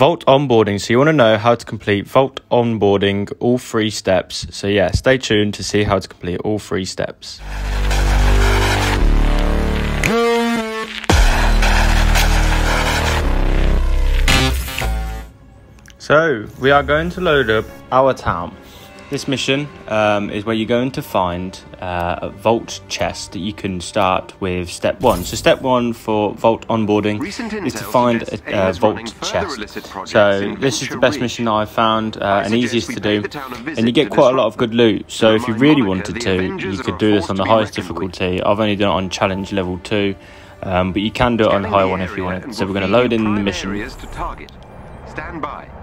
Vault onboarding. So you want to know how to complete Vault onboarding, all three steps. So yeah, stay tuned to see how to complete all three steps. So we are going to load up our town. This mission um, is where you're going to find uh, a vault chest that you can start with step one. So step one for vault onboarding is to find a, vault chest. So this is the best mission that I've found uh, and easiest to do, and you get quite a lot of good loot. So if you really wanted to, you could do this on the highest difficulty. I've only done it on challenge level two, um, but you can do it on the higher one if you want. So we're going to load in the mission. Stand by.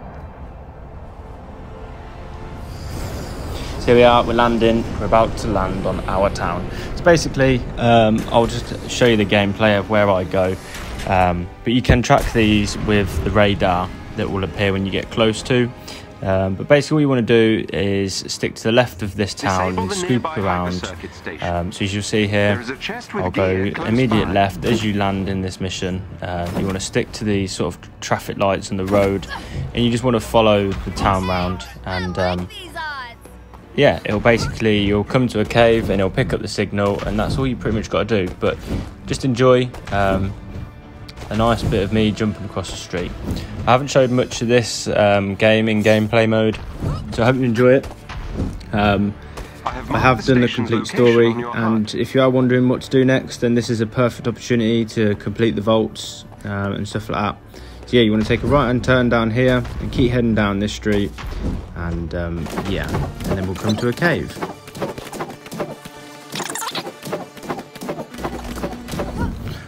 Here we are, we're landing, we're about to land on our town. So basically, um, I'll just show you the gameplay of where I go. Um, but you can track these with the radar that will appear when you get close to. Um, but basically, what you want to do is stick to the left of this town and scoop around. Um, so as you'll see here, I'll go immediate left as you land in this mission. Uh, you want to stick to the sort of traffic lights on the road, and you just want to follow the town round and um, yeah, it'll basically, you'll come to a cave and it'll pick up the signal, and that's all you pretty much got to do. But just enjoy um, a nice bit of me jumping across the street. I haven't showed much of this um, game in gameplay mode, so I hope you enjoy it. Um, I have, I have done the complete story, and if you are wondering what to do next, then this is a perfect opportunity to complete the vaults um, and stuff like that. So yeah, you want to take a right hand turn down here and keep heading down this street and um, yeah, and then we'll come to a cave.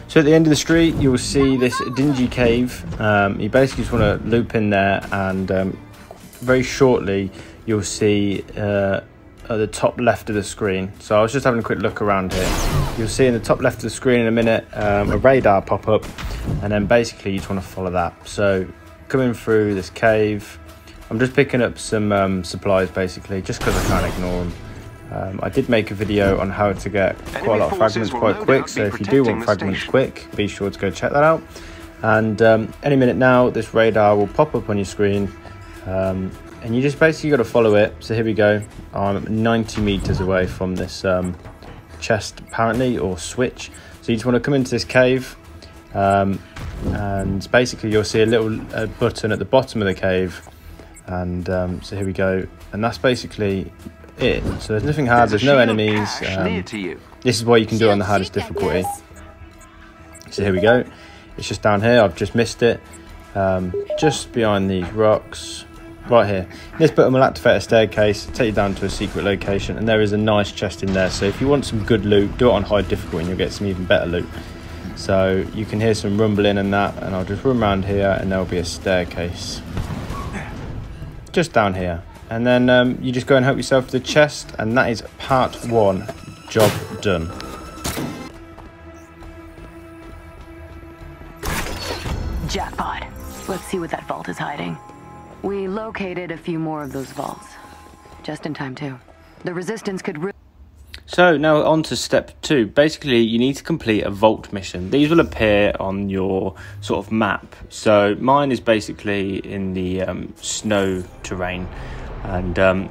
So at the end of the street, you'll see this dingy cave. Um, you basically just want to loop in there and um, very shortly you'll see uh, at the top left of the screen. So I was just having a quick look around here. You'll see in the top left of the screen in a minute um, a radar pop up and then basically you just want to follow that. So coming through this cave, I'm just picking up some um, supplies basically just because I can't ignore them. Um, I did make a video on how to get quite a lot of fragments quite quick, so if you do want fragments quick, be sure to go check that out. And um, any minute now, this radar will pop up on your screen, um, and you just basically got to follow it. So here we go. I'm 90 meters away from this um, chest apparently, or switch. So you just want to come into this cave, um, and basically you'll see a little uh, button at the bottom of the cave. And um, so here we go. And that's basically it. So there's nothing hard there's, there's no enemies um, this is why you can do it on the hardest difficulty. so here we go. It's just down here. I've just missed it. Um, just behind these rocks right here this button will activate a staircase take you down to a secret location and there is a nice chest in there so if you want some good loot do it on high difficulty and you'll get some even better loot so you can hear some rumbling and that and I'll just run around here and there'll be a staircase just down here. And then um, you just go and help yourself to the chest, and that is part one. Job done. Jackpot. Let's see what that vault is hiding. We located a few more of those vaults. Just in time, too. The resistance could really... So now on to step two. Basically, you need to complete a vault mission. These will appear on your sort of map. So mine is basically in the um, snow terrain, and um,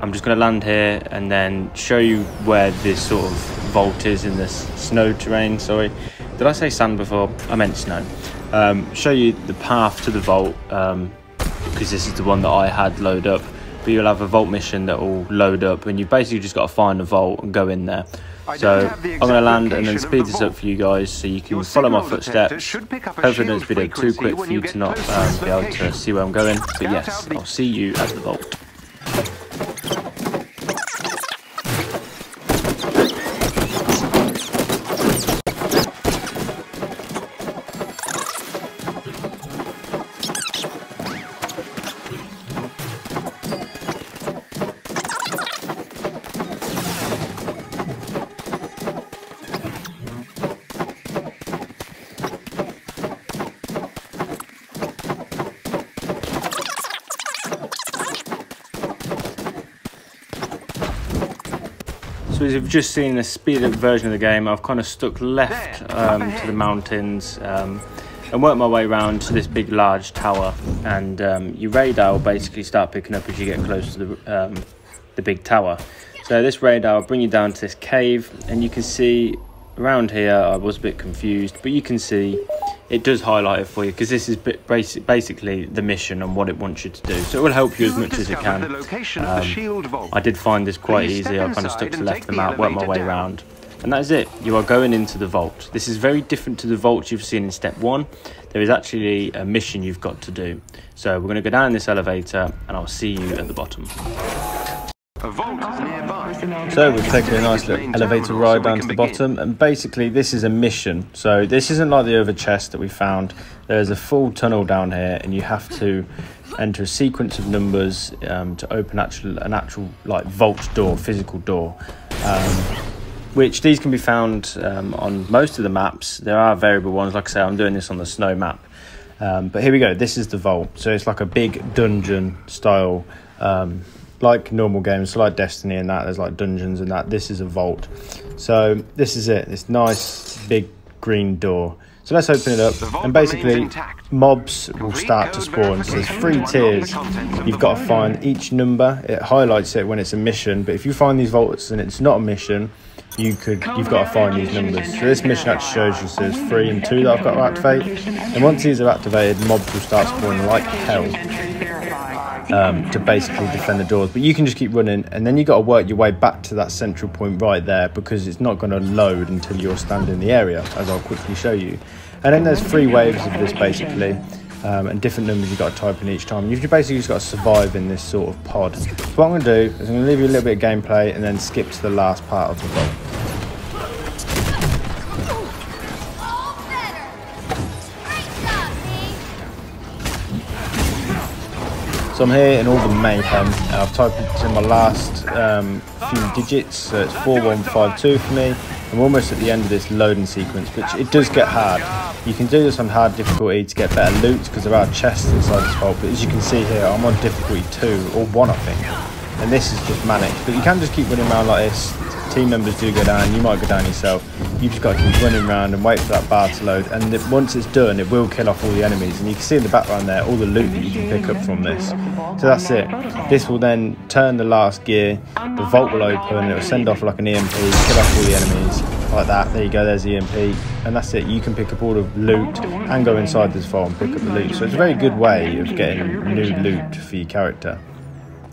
I'm just going to land here and then show you where this sort of vault is in this snow terrain. Sorry, did I say sand before? I meant snow. Um, show you the path to the vault because this is the one that I had load up but you'll have a vault mission that will load up and you basically just got to find a vault and go in there. So I'm going to land and then speed this up for you guys so you can follow my footsteps. Hopefully this video too quick for you to not um, be able to see where I'm going. But yes, I'll see you at the vault. So as you've just seen a speed up version of the game, I've kind of stuck left um, to the mountains. Um, and worked my way around to this big large tower and um, your radar will basically start picking up as you get close to the, um, the big tower. So this radar will bring you down to this cave and you can see around here I was a bit confused but you can see it does highlight it for you because this is basically the mission and what it wants you to do. So it will help you, as much as it can. um, I did find this quite easy. I kind of stuck to the left of the map worked my way down. around and that is it. You are going into the vault. This is very different to the vault you've seen in step one. There is actually a mission you've got to do. So we're going to go down this elevator and I'll see you at the bottom so we've taken a nice little elevator ride down to the bottom and basically this is a mission. So this isn't like the other chest that we found. There's a full tunnel down here and you have to enter a sequence of numbers um, to open actual, an actual like vault door, physical door. Um, which these can be found um, on most of the maps. There are variable ones, like I say, I'm doing this on the snow map. Um, but here we go, this is the vault. So it's like a big dungeon style um, like normal games, so like Destiny and that, there's like dungeons and that. This is a vault. So this is it. This nice big green door. So let's open it up, and basically mobs will start to spawn. So there's three tiers. You've got to find each number. It highlights it when it's a mission, but if you find these vaults and it's not a mission, you could you've got to find these numbers. So this mission actually shows you so there's three and two that I've got to activate. And once these are activated, mobs will start spawning like hell um, to basically defend the doors. But you can just keep running, and then you got to work your way back to that central point right there because it's not going to load until you're standing in the area, as I'll quickly show you. And then there's three waves of this basically. Um, and different numbers you've got to type in each time. You've basically just got to survive in this sort of pod. So what I'm going to do is I'm going to leave you a little bit of gameplay and then skip to the last part of the vault. So I'm here in all the mayhem. I've typed in my last um, few digits, so it's 4152 for me. I'm almost at the end of this loading sequence, which it does get hard. You can do this on hard difficulty to get better loot because there are chests inside this vault, but as you can see here, I'm on difficulty 2, or 1 I think. And this is just manic, but you can just keep running around like this team members do go down, you might go down yourself. You just got to keep running around and wait for that bar to load. And once it's done, it will kill off all the enemies. And you can see in the background there all the loot that you can pick up from this. So that's it. This will then turn the last gear. The vault will open. It will send off like an EMP, kill off all the enemies like that. There you go. There's the EMP, and that's it. You can pick up all the loot and go inside this vault and pick up the loot. So it's a very good way of getting new loot for your character.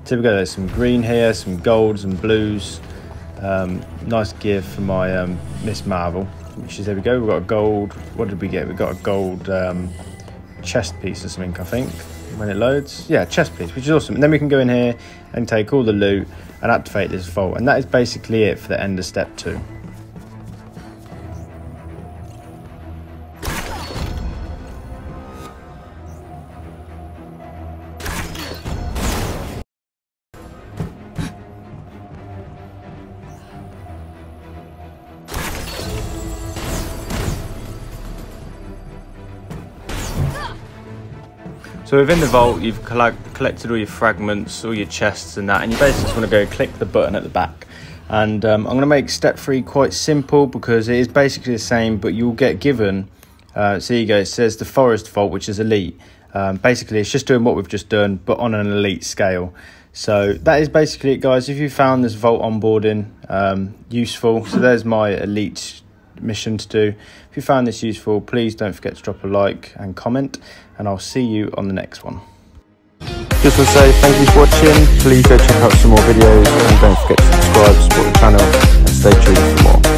So we go. There's some green here, some golds and blues. Um, nice gear for my um, Miss Marvel, which is there we go. We've got a gold. What did we get? We got a gold um, chest piece or something, I think, when it loads. Yeah, chest piece, which is awesome. And then we can go in here and take all the loot and activate this vault. And that is basically it for the end of step two. So within the vault, you've collect, collected all your fragments, all your chests and that, and you basically just want to go click the button at the back. And um, I'm going to make step three quite simple because it is basically the same, but you'll get given, uh, so you go, it says the forest vault, which is elite. Um, basically, it's just doing what we've just done, but on an elite scale. So that is basically it, guys. If you found this vault onboarding um, useful, so there's my elite mission to do. If you found this useful, please don't forget to drop a like and comment, and I'll see you on the next one. Just to say thank you for watching. Please go check out some more videos, and don't forget to subscribe, support the channel, and stay tuned